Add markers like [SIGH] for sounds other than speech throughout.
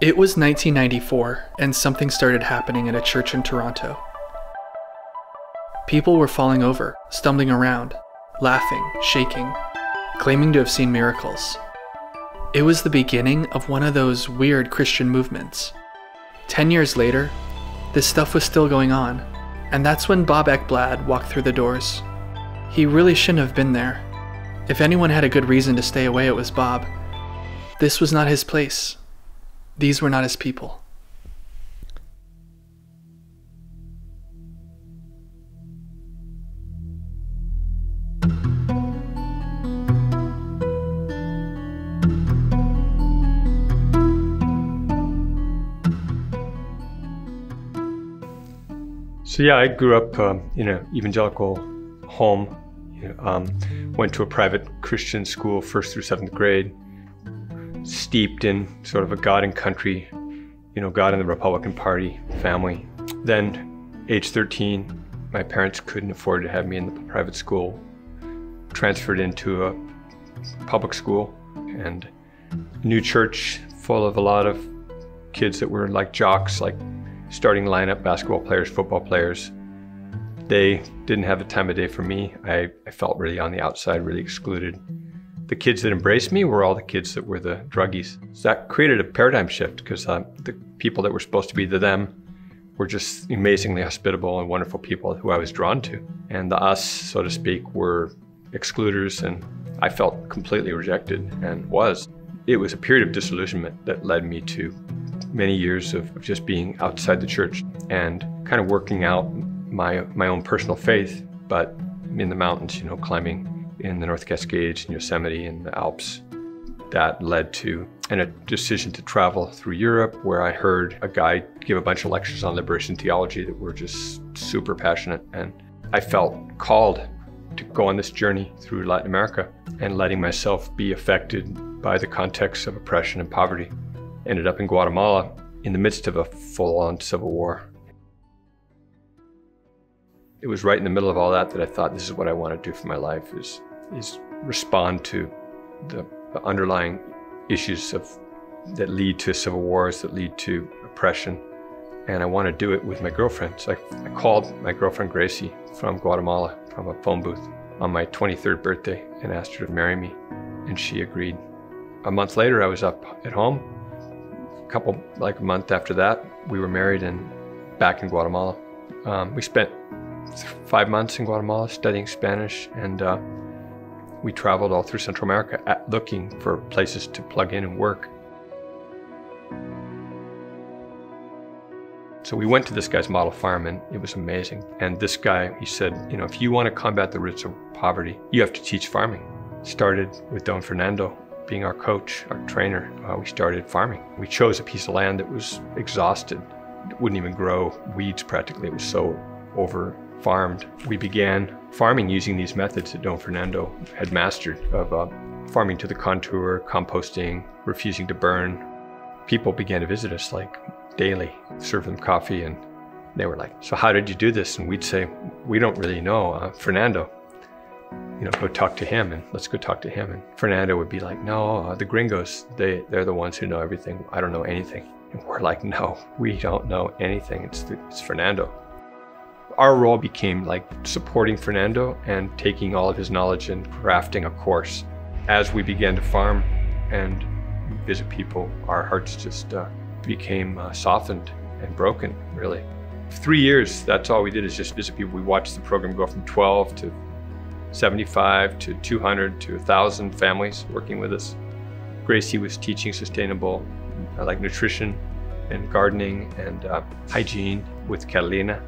It was 1994, and something started happening at a church in Toronto. People were falling over, stumbling around, laughing, shaking, claiming to have seen miracles. It was the beginning of one of those weird Christian movements. Ten years later, this stuff was still going on, and that's when Bob Ekblad walked through the doors. He really shouldn't have been there. If anyone had a good reason to stay away, it was Bob. This was not his place. These were not his people. So yeah, I grew up um, in an evangelical home. You know, um, went to a private Christian school first through seventh grade. Steeped in sort of a God and country, you know, God and the Republican Party family. Then, age 13, my parents couldn't afford to have me in the private school. Transferred into a public school and new church full of a lot of kids that were like jocks, like starting lineup basketball players, football players. They didn't have the time of day for me. I, I felt really on the outside, really excluded. The kids that embraced me were all the kids that were the druggies. So that created a paradigm shift because uh, the people that were supposed to be the them were just amazingly hospitable and wonderful people who I was drawn to. And the us, so to speak, were excluders, and I felt completely rejected and was. It was a period of disillusionment that led me to many years of, of just being outside the church and kind of working out my my own personal faith, but in the mountains, you know, climbing in the North Cascades, in Yosemite, in the Alps. That led to and a decision to travel through Europe, where I heard a guy give a bunch of lectures on liberation theology that were just super passionate, and I felt called to go on this journey through Latin America and letting myself be affected by the context of oppression and poverty ended up in Guatemala in the midst of a full on civil war. It was right in the middle of all that that I thought this is what I want to do for my life is, is respond to the, underlying issues of, that lead to civil wars, that lead to oppression. And I want to do it with my girlfriend. So I, I called my girlfriend Gracie from Guatemala from a phone booth on my 23rd birthday and asked her to marry me. And she agreed. A month later, I was up at home A couple, like a month after that, we were married and back in Guatemala. Um, we spent five months in Guatemala studying Spanish, and uh, we traveled all through Central America at, looking for places to plug in and work. So we went to this guy's model farm, and it was amazing. And this guy, he said, you know, if you want to combat the roots of poverty, you have to teach farming. Started with Don Fernando being our coach, our trainer, uh, we started farming. We chose a piece of land that was exhausted. It wouldn't even grow weeds practically. It was so over farmed. We began farming using these methods that Don Fernando had mastered of uh, farming to the contour, composting, refusing to burn. People began to visit us like daily, serve them coffee, and they were like, So, how did you do this? And we'd say, We don't really know. Uh, Fernando, you know, go talk to him and let's go talk to him. And Fernando would be like, no, uh, the gringos, they, they're the ones who know everything. I don't know anything. And we're like, no, we don't know anything. It's, the, it's Fernando. Our role became like supporting Fernando and taking all of his knowledge and crafting a course. As we began to farm and visit people, our hearts just uh, became uh, softened and broken, really. Three years, that's all we did is just visit people. We watched the program go from 12 to 75 to 200 to 1,000 families working with us. Gracie was teaching sustainable, uh, like nutrition and gardening and uh, hygiene with Catalina.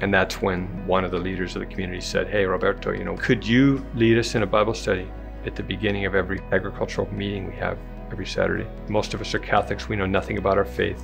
And that's when one of the leaders of the community said, Hey, Roberto, you know, could you lead us in a Bible study at the beginning of every agricultural meeting we have every Saturday? Most of us are Catholics. We know nothing about our faith.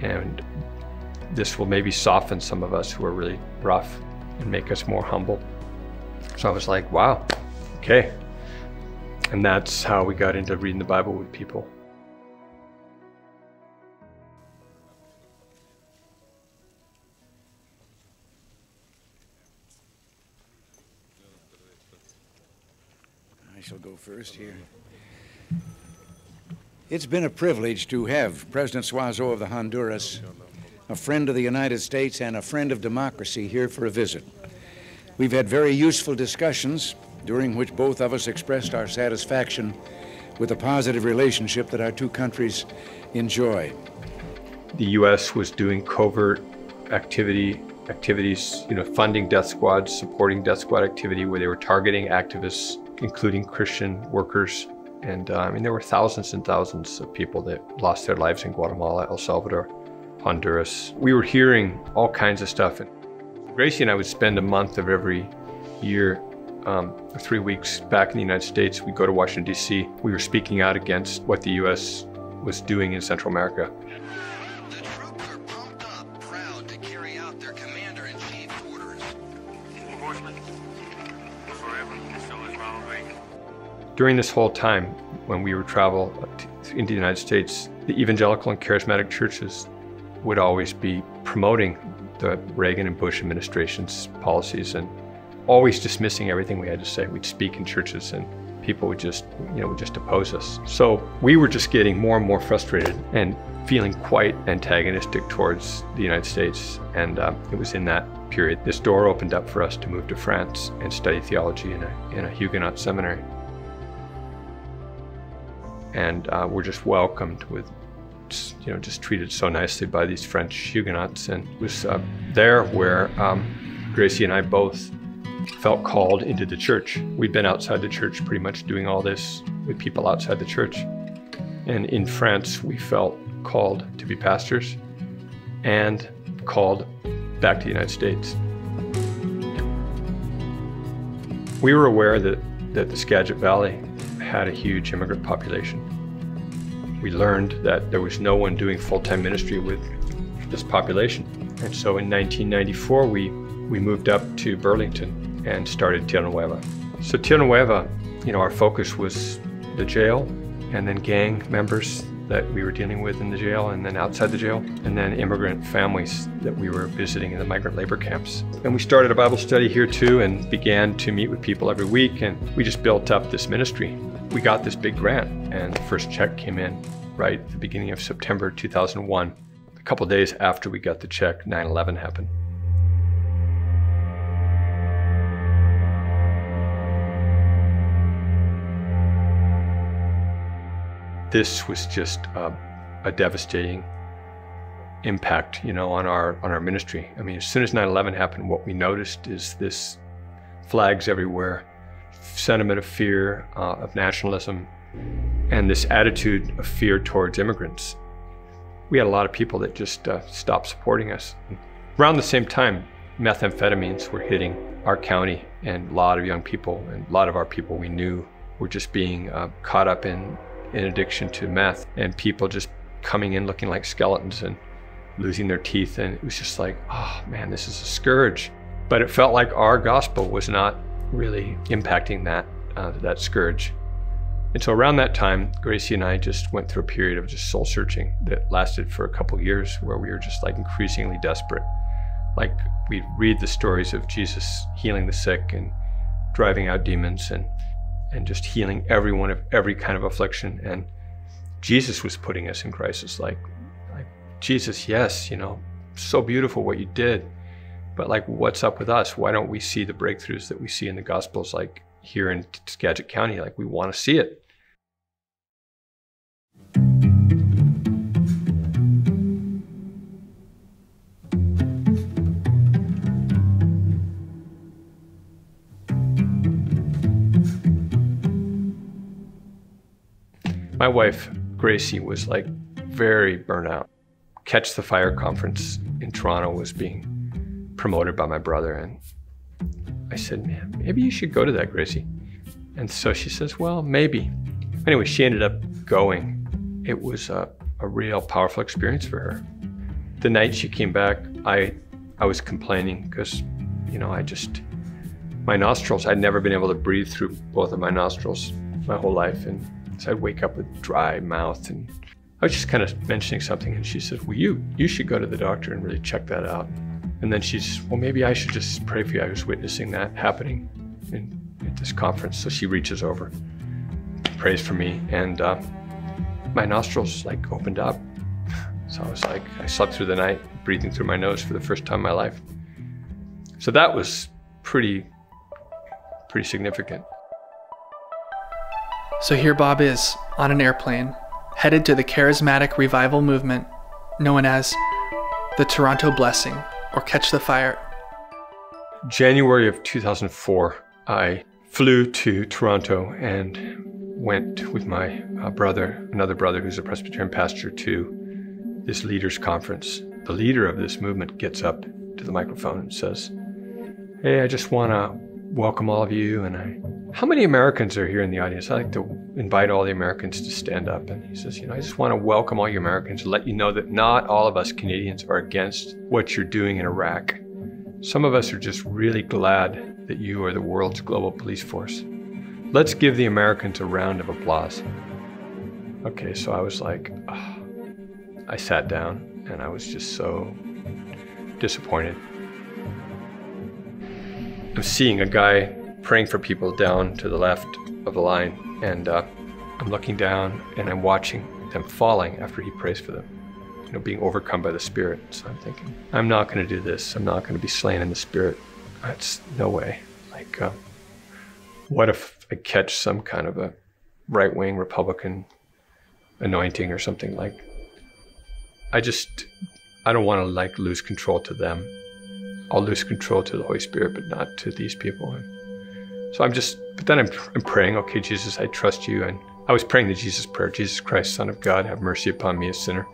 And this will maybe soften some of us who are really rough and make us more humble. So I was like, wow, okay. And that's how we got into reading the Bible with people. Shall go first here. It's been a privilege to have President Suazo of the Honduras, a friend of the United States and a friend of democracy here for a visit. We've had very useful discussions during which both of us expressed our satisfaction with the positive relationship that our two countries enjoy. The U.S. was doing covert activity activities, you know, funding death squads, supporting death squad activity where they were targeting activists, including Christian workers. And uh, I mean, there were thousands and thousands of people that lost their lives in Guatemala, El Salvador, Honduras. We were hearing all kinds of stuff. And Gracie and I would spend a month of every year, um, three weeks back in the United States. We'd go to Washington, D.C. We were speaking out against what the U.S. was doing in Central America. During this whole time, when we would travel to- into the United States, the evangelical and charismatic churches would always be promoting the Reagan and Bush administration's policies and always dismissing everything we had to say. We'd speak in churches and people would just, you know, would just oppose us. So we were just getting more and more frustrated and feeling quite antagonistic towards the United States. And uh, it was in that period this door opened up for us to move to France and study theology in a, in a Huguenot seminary and uh, were just welcomed with, you know, just treated so nicely by these French Huguenots. And it was uh, there where um, Gracie and I both felt called into the church. We'd been outside the church pretty much doing all this with people outside the church. And in France, we felt called to be pastors and called back to the United States. We were aware that, that the Skagit Valley had a huge immigrant population. We learned that there was no one doing full-time ministry with this population. And so in 1994, we, we moved up to Burlington and started Tierra Nueva. So Tierra Nueva, you know, our focus was the jail and then gang members that we were dealing with in the jail and then outside the jail, and then immigrant families that we were visiting in the migrant labor camps. And we started a Bible study here too and began to meet with people every week, and we just built up this ministry. We got this big grant, and the first check came in right at the beginning of September 2001. A couple days after we got the check, 9 11 happened. this was just a, a devastating impact, you know, on our on our ministry. I mean, as soon as 9/11 happened, what we noticed is this flags everywhere, sentiment of fear, uh, of nationalism, and this attitude of fear towards immigrants. We had a lot of people that just uh, stopped supporting us. Around the same time, methamphetamines were hitting our county, and a lot of young people and a lot of our people we knew were just being uh, caught up in in addiction to meth and people just coming in looking like skeletons and losing their teeth and it was just like oh man this is a scourge but it felt like our gospel was not really impacting that uh, that scourge and so around that time gracie and i just went through a period of just soul searching that lasted for a couple years where we were just like increasingly desperate like we'd read the stories of jesus healing the sick and driving out demons and and just healing everyone of every kind of affliction. And Jesus was putting us in crisis. Like, like Jesus, yes, you know, so beautiful what you did, but like, what's up with us? Why don't we see the breakthroughs that we see in the Gospels, like here in Skagit County? Like, we want to see it. My wife, Gracie, was like very burnout. Catch the Fire conference in Toronto was being promoted by my brother. And I said, man, maybe you should go to that, Gracie. And so she says, well, maybe. Anyway, she ended up going. It was a, a real powerful experience for her. The night she came back, I, I was complaining because, you know, I just, my nostrils, I'd never been able to breathe through both of my nostrils my whole life. And so I'd wake up with dry mouth and I was just kind of mentioning something and she said, well, you, you should go to the doctor and really check that out. And then she's, well, maybe I should just pray for you. I was witnessing that happening in, at this conference. So she reaches over, prays for me. And uh, my nostrils like opened up. [LAUGHS] So I was like, I slept through the night, breathing through my nose for the first time in my life. So that was pretty, pretty significant. So here Bob is, on an airplane, headed to the charismatic revival movement known as the Toronto Blessing or Catch the Fire. January of 2004, I flew to Toronto and went with my uh, brother, another brother who's a Presbyterian pastor, to this leaders' conference. The leader of this movement gets up to the microphone and says, Hey, I just want to welcome all of you. And I, how many Americans are here in the audience? I like to invite all the Americans to stand up. And he says, You know, I just want to welcome all you Americans and let you know that not all of us Canadians are against what you're doing in Iraq. Some of us are just really glad that you are the world's global police force. Let's give the Americans a round of applause. Okay, so I was like, ah. I sat down and I was just so disappointed. I'm seeing a guy praying for people down to the left of the line, and uh, I'm looking down and I'm watching them falling after he prays for them you know, being overcome by the Spirit. So I'm thinking, I'm not going to do this. I'm not going to be slain in the Spirit. That's no way. Like, uh, what if I catch some kind of a right wing Republican anointing or something like? I just, I don't want to like lose control to them. I'll lose control to the Holy Spirit, but not to these people. So I'm just, but then I'm, I'm praying, okay, Jesus, I trust you. And I was praying the Jesus prayer Jesus Christ, Son of God, have mercy upon me, a sinner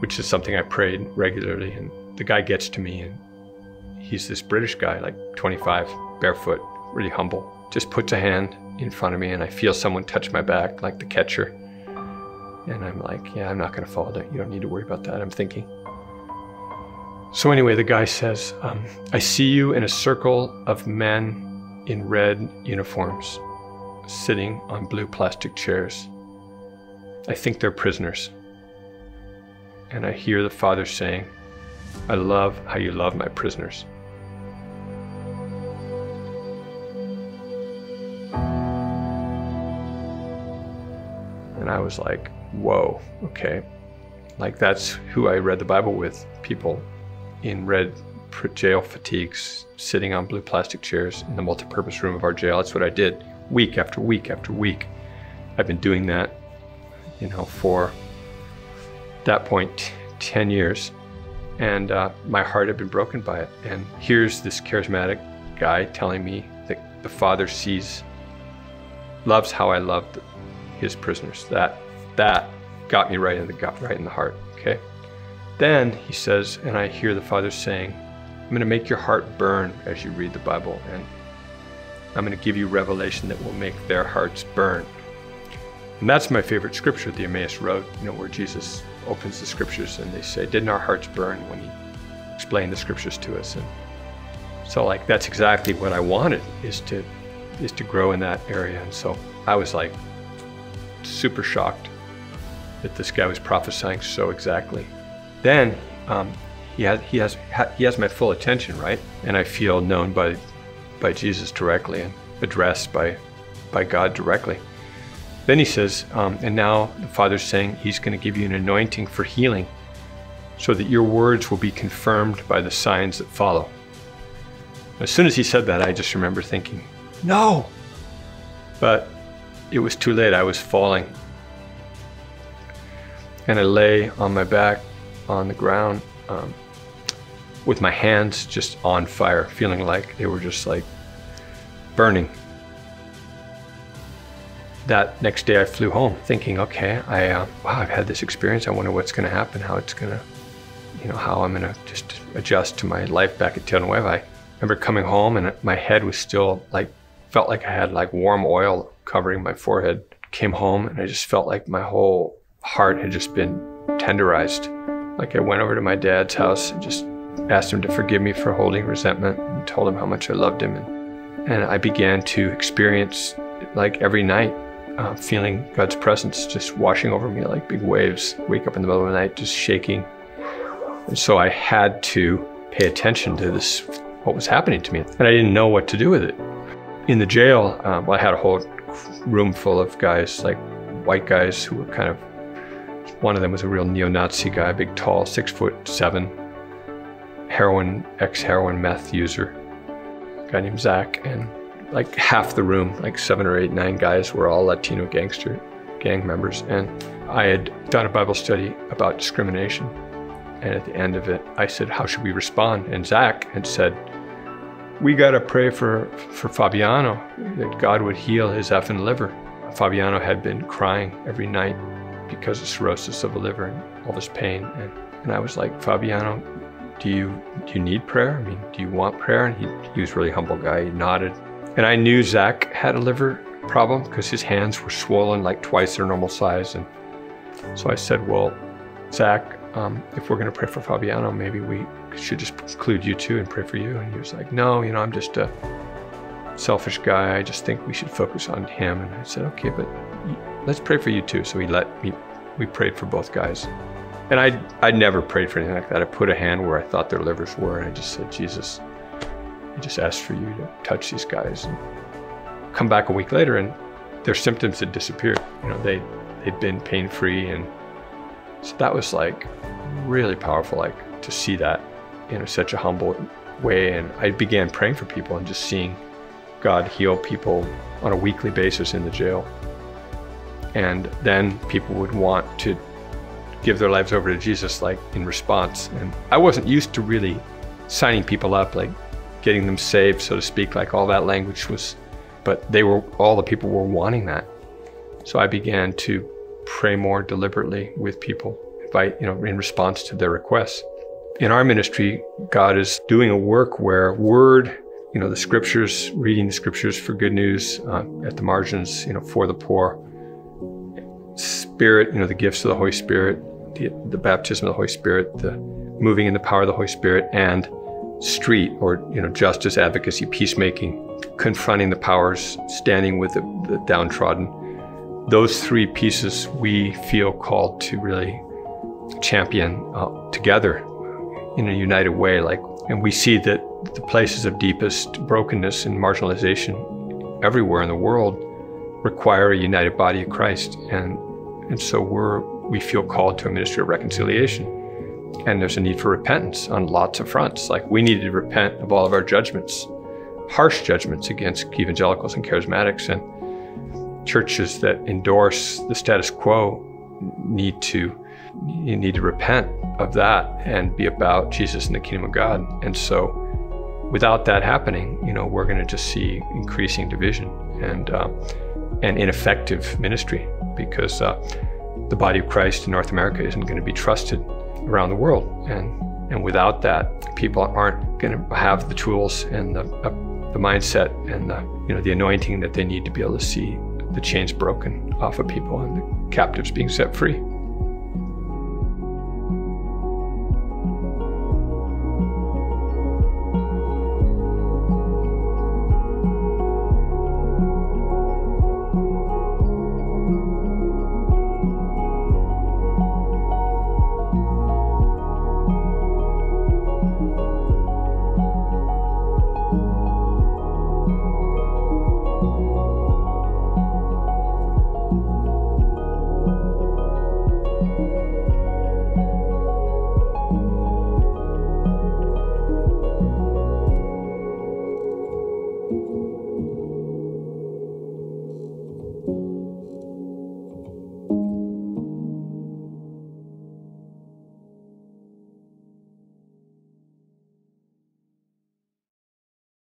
which is something I prayed regularly. And the guy gets to me, and he's this British guy, like 25, barefoot, really humble. Just puts a hand in front of me, and I feel someone touch my back, like the catcher. And I'm like, yeah, I'm not going to fall. You don't need to worry about that. I'm thinking. So, anyway, the guy says, um, I see you in a circle of men in red uniforms sitting on blue plastic chairs. I think they're prisoners and I hear the Father saying, I love how you love my prisoners. And I was like, whoa, okay. Like that's who I read the Bible with people in red jail fatigues, sitting on blue plastic chairs in the multipurpose room of our jail. That's what I did week after week after week. I've been doing that, you know, for that point 10 years and uh, my heart had been broken by it and here's this charismatic guy telling me that the father sees loves how i loved his prisoners that that got me right in the gut right in the heart okay then he says and i hear the father saying i'm going to make your heart burn as you read the bible and i'm going to give you revelation that will make their hearts burn and that's my favorite scripture the emmaus road you know where jesus opens the scriptures and they say, Didn't our hearts burn when he explained the scriptures to us? And so like that's exactly what I wanted is to is to grow in that area. And so I was like super shocked that this guy was prophesying so exactly. Then um, he has he has he has my full attention, right? And I feel known by by Jesus directly and addressed by by God directly. Then he says, um, and now the Father's saying he's going to give you an anointing for healing so that your words will be confirmed by the signs that follow. As soon as he said that, I just remember thinking, no! But it was too late. I was falling. And I lay on my back on the ground um, with my hands just on fire, feeling like they were just like burning that next day I flew home thinking, okay, I uh, wow, I've had this experience. I wonder what's going to happen, how it's going to, you know, how I'm going to just adjust to my life back at Tierra Nueva. I remember coming home and my head was still like, felt like I had like warm oil covering my forehead. Came home and I just felt like my whole heart had just been tenderized. Like I went over to my dad's house and just asked him to forgive me for holding resentment and told him how much I loved him. And, and I began to experience like every night uh, feeling God's presence just washing over me like big waves. Wake up in the middle of the night, just shaking. And so I had to pay attention to this, what was happening to me, and I didn't know what to do with it. In the jail, um, well, I had a whole room full of guys, like white guys who were kind of One of them was a real neo-Nazi guy, big, tall, six foot seven, heroin, ex-heroin meth user, guy named Zach, and like half the room, like seven or eight, nine guys, were all Latino gangster gang members. And I had done a Bible study about discrimination. And at the end of it, I said, How should we respond? And Zach had said, We got to pray for, for Fabiano, that God would heal his effing liver. Fabiano had been crying every night because of cirrhosis of the liver and all this pain. And, and I was like, Fabiano, do you, do you need prayer? I mean, do you want prayer? And he, he was a really humble guy. He nodded. And I knew Zach had a liver problem because his hands were swollen like twice their normal size. And so I said, Well, Zach, um, if we're going to pray for Fabiano, maybe we should just include you too and pray for you. And he was like, No, you know, I'm just a selfish guy. I just think we should focus on him. And I said, Okay, but let's pray for you too. So he let me, we prayed for both guys. And I I never prayed for anything like that. I put a hand where I thought their livers were, and I just said, Jesus, I just asked for you to touch these guys. And come back a week later, and their symptoms had disappeared. You know, they they'd been pain free, and so that was like really powerful. Like to see that in such a humble way, and I began praying for people and just seeing God heal people on a weekly basis in the jail. And then people would want to give their lives over to Jesus, like in response. And I wasn't used to really signing people up, like getting them saved, so to speak. Like all that language was, but they were, all the people were wanting that. So I began to pray more deliberately with people, invite, you know, in response to their requests. In our ministry, God is doing a work where word, you know, the scriptures, reading the scriptures for good news uh, at the margins, you know, for the poor, spirit, you know, the gifts of the Holy Spirit, the, the baptism of the Holy Spirit, the moving in the power of the Holy Spirit, and street or you know justice advocacy peacemaking confronting the powers standing with the, the downtrodden. Those three pieces we feel called to really champion uh, together in a united way like and we see that the places of deepest brokenness and marginalization everywhere in the world require a united body of Christ and and so we're we feel called to a ministry of reconciliation and there's a need for repentance on lots of fronts. Like we need to repent of all of our judgments, harsh judgments against evangelicals and charismatics. And churches that endorse the status quo need to you need to repent of that and be about Jesus and the kingdom of God. And so without that happening, you know, we're going to just see increasing division and uh, and ineffective ministry because uh, the body of Christ in North America isn't going to be trusted around the world. And, and without that, people aren't going to have the tools and the, uh, the mindset and the, you know, the anointing that they need to be able to see the chains broken off of people and the captives being set free.